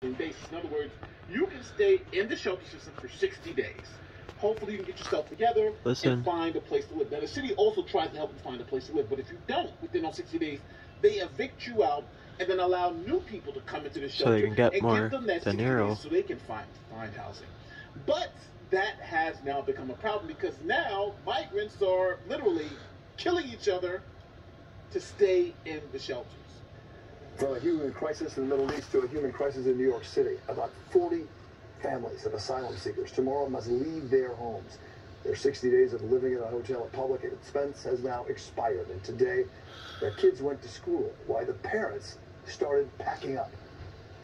basis. In other words, you can stay in the shelter system for 60 days. Hopefully, you can get yourself together Listen. and find a place to live. Now, the city also tries to help you find a place to live, but if you don't within those 60 days, they evict you out and then allow new people to come into the shelter So shelter they can get and more give them that De 60 days so they can find find housing. But that has now become a problem because now migrants are literally killing each other to stay in the shelters. From a human crisis in the Middle East to a human crisis in New York City, about 40 families of asylum seekers tomorrow must leave their homes. Their 60 days of living in a hotel at public expense has now expired, and today their kids went to school while the parents started packing up.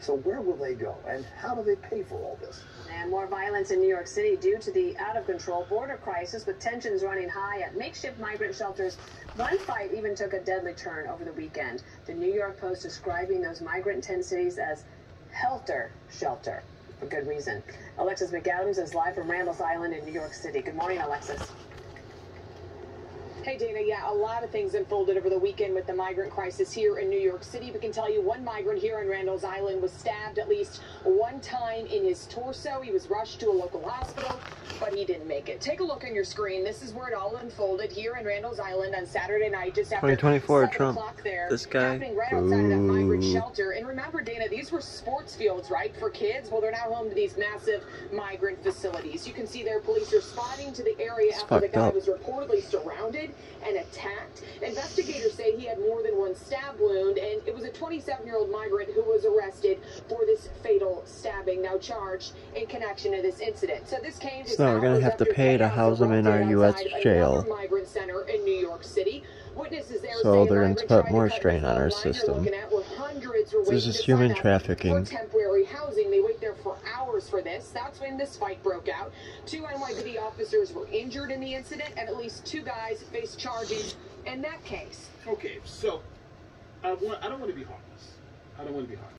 So where will they go, and how do they pay for all this? And more violence in New York City due to the out of control border crisis with tensions running high at makeshift migrant shelters. One fight even took a deadly turn over the weekend. The New York Post describing those migrant tent cities as helter shelter for good reason. Alexis McAdams is live from Randall's Island in New York City. Good morning, Alexis. Hey, Dana. Yeah, a lot of things unfolded over the weekend with the migrant crisis here in New York City. We can tell you one migrant here on Randall's Island was stabbed at least one time in his torso. He was rushed to a local hospital, but he didn't make it. Take a look on your screen. This is where it all unfolded here in Randall's Island on Saturday night, just after 2024 Trump. o'clock there. This guy. Happening right outside of that migrant shelter. And remember, Dana, these were sports fields, right, for kids? Well, they're now home to these massive migrant facilities. You can see there police are responding to the area It's after the guy up. was reportedly surrounded and attacked. Investigators say he had more than one stab wound, and it was a 27 year old migrant who was arrested for this fatal stabbing, now charged in connection to this incident. So this came So we're gonna have to pay to house him in our US jail. migrant center in New York City. Witnesses there So they're gonna put more strain on our system. looking at where hundreds were This is human trafficking. Temporary housing. They wait there for hours for this. That's when this fight broke out. Two NYPD officers were injured in the incident, and at least two guys face charges in that case. Okay, so I want I don't want to be heartless. I don't want to be heartless.